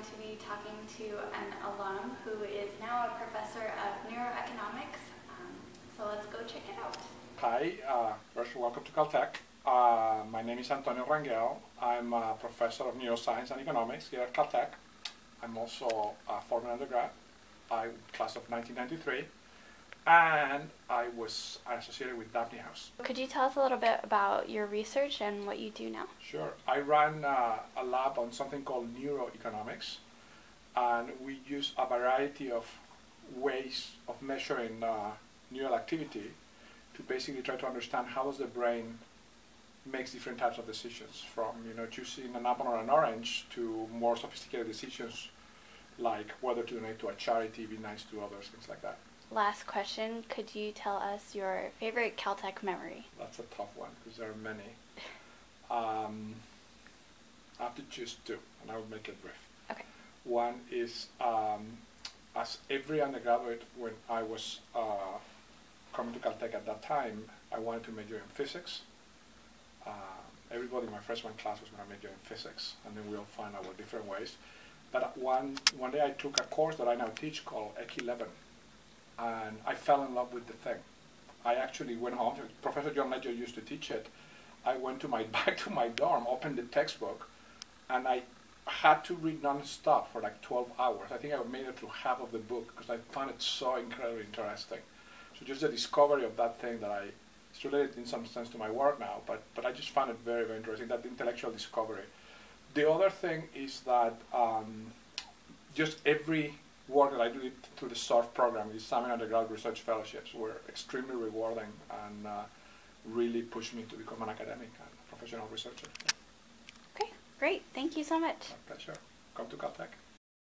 going to be talking to an alum who is now a professor of neuroeconomics. Um, so let's go check it out. Hi, uh, first welcome to Caltech. Uh, my name is Antonio Rangel. I'm a professor of neuroscience and economics here at Caltech. I'm also a former undergrad. I'm class of 1993 and I was associated with Dabney House. Could you tell us a little bit about your research and what you do now? Sure. I ran uh, a lab on something called neuroeconomics, and we use a variety of ways of measuring uh, neural activity to basically try to understand how does the brain makes different types of decisions, from you know choosing an apple or an orange to more sophisticated decisions like whether to donate to a charity, be nice to others, things like that. Last question, could you tell us your favorite Caltech memory? That's a tough one because there are many. Um, I have to choose two, and I will make it brief. Okay. One is um, as every undergraduate, when I was uh, coming to Caltech at that time, I wanted to major in physics. Uh, everybody in my freshman class was going to major in physics, and then we all find our different ways. But one, one day I took a course that I now teach called EC11, and I fell in love with the thing. I actually went home. Professor John Ledyard used to teach it. I went to my back to my dorm, opened the textbook, and I had to read non-stop for like 12 hours. I think I made it through half of the book because I found it so incredibly interesting. So just the discovery of that thing that I, it's related in some sense to my work now, but, but I just found it very, very interesting, that intellectual discovery. The other thing is that um, just every work that I do through the SURF program, these Summer Undergraduate Research Fellowships, were extremely rewarding and uh, really pushed me to become an academic and professional researcher. Okay, great. Thank you so much. My pleasure. Come to Caltech.